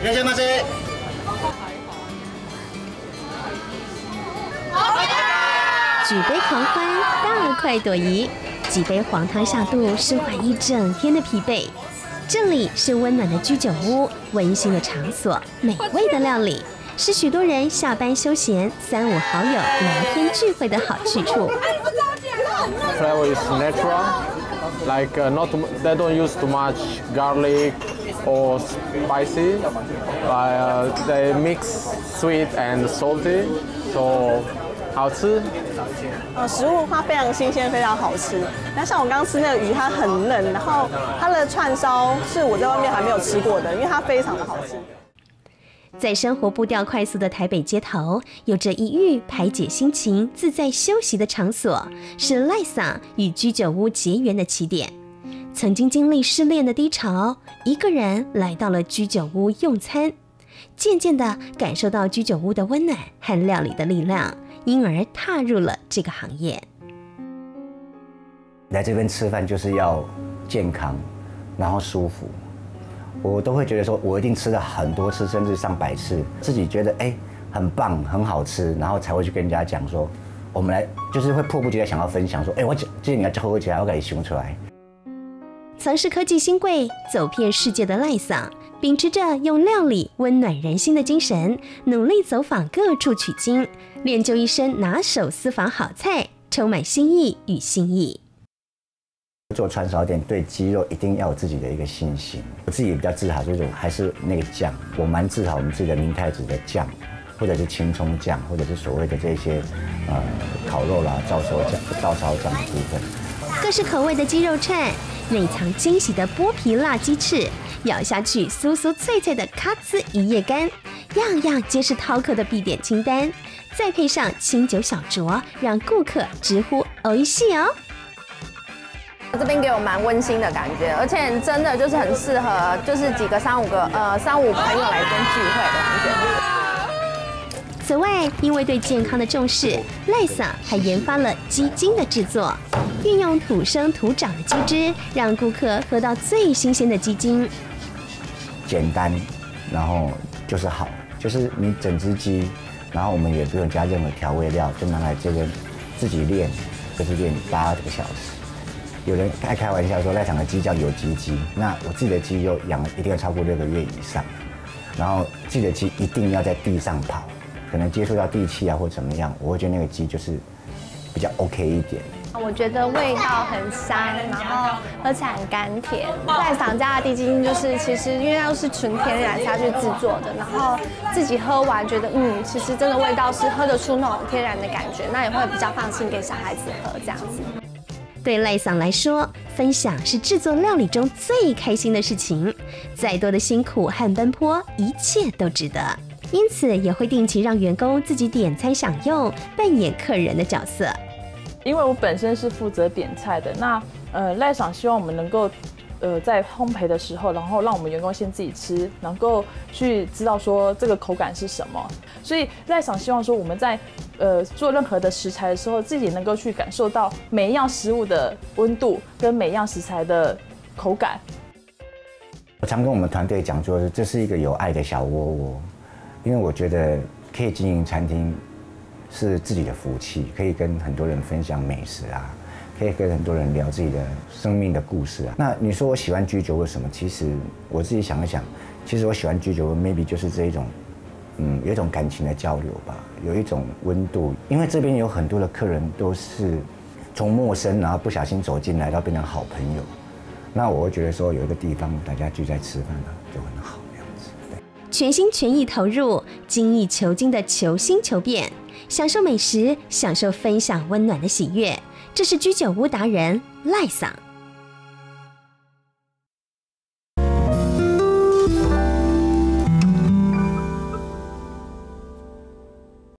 いらっしゃいませ。举杯狂欢，大快朵颐，几杯黄汤下肚，舒缓一整天的疲惫。这里是温暖的居酒屋，温馨的场所，美味的料理，是许多人下班休闲、三五好友聊天聚会的好去处。 flavor is natural, like uh, not too, they don't use too much garlic or spicy, but uh, they mix sweet and salty, so 好吃。呃，食物它非常新鲜，非常好吃。那像我刚刚吃那个鱼，它很嫩，然后它的串烧是我在外面还没有吃过的，因为它非常的好吃。在生活步调快速的台北街头，有着一隅排解心情、自在休息的场所，是赖桑与居酒屋结缘的起点。曾经经历失恋的低潮，一个人来到了居酒屋用餐，渐渐的感受到居酒屋的温暖和料理的力量，因而踏入了这个行业。来这边吃饭就是要健康，然后舒服。我都会觉得说，我一定吃了很多次，甚至上百次，自己觉得哎很棒，很好吃，然后才会去跟人家讲说，我们来就是会迫不及待想要分享说，哎，我今今天你要教我起来，我给你熊出来。曾是科技新贵，走遍世界的赖桑，秉持着用料理温暖人心的精神，努力走访各处取经，练就一身拿手私房好菜，充满新意与心意。做串烧店，对鸡肉一定要有自己的一个信心。我自己也比较自豪，就是还是那个酱，我蛮自豪我们自己的明太子的酱，或者是青葱酱，或者是所谓的这些呃烤肉啦、照烧酱、照烧酱的部分。各式口味的鸡肉串，内藏惊喜的剥皮辣鸡翅，咬下去酥酥脆脆的咔滋一夜干，样样皆是饕客的必点清单。再配上清酒小酌，让顾客直呼“欧一系”哦。这边给我蛮温馨的感觉，而且真的就是很适合，就是几个三五个呃三五朋友来这边聚会的感觉。此外，因为对健康的重视，赖萨还研发了鸡精的制作，运用土生土长的鸡汁，让顾客喝到最新鲜的鸡精。简单，然后就是好，就是你整只鸡，然后我们也不用加任何调味料，就拿来这边自己练，就是练八个小时。有人爱开玩笑说赖场的鸡叫有机鸡，那我自己的鸡又养了一定要超过六个月以上，然后自己的鸡一定要在地上跑，可能接触到地气啊或怎么样，我会觉得那个鸡就是比较 OK 一点。我觉得味道很香，然后喝起来很甘甜。在厂家的地精就是其实因为它都是纯天然下去制作的，然后自己喝完觉得嗯，其实真的味道是喝得出那种天然的感觉，那也会比较放心给小孩子喝这样子。对赖桑来说，分享是制作料理中最开心的事情。再多的辛苦和奔波，一切都值得。因此，也会定期让员工自己点餐享用，扮演客人的角色。因为我本身是负责点菜的，那呃赖赏希望我们能够。呃，在烘焙的时候，然后让我们员工先自己吃，能够去知道说这个口感是什么。所以赖赏希望说我们在呃做任何的食材的时候，自己能够去感受到每一样食物的温度跟每一样食材的口感。我常跟我们团队讲，说这是一个有爱的小窝窝，因为我觉得可以经营餐厅是自己的福气，可以跟很多人分享美食啊。可以跟很多人聊自己的生命的故事啊。那你说我喜欢居酒屋什么？其实我自己想一想，其实我喜欢居酒屋，maybe 就是这一种，嗯，有一种感情的交流吧，有一种温度。因为这边有很多的客人都是从陌生，然后不小心走进来到变成好朋友。那我会觉得说有一个地方大家聚在吃饭呢，就很好。全心全意投入，精益求精的求新求变，享受美食，享受分享温暖的喜悦。这是居酒屋达人赖桑。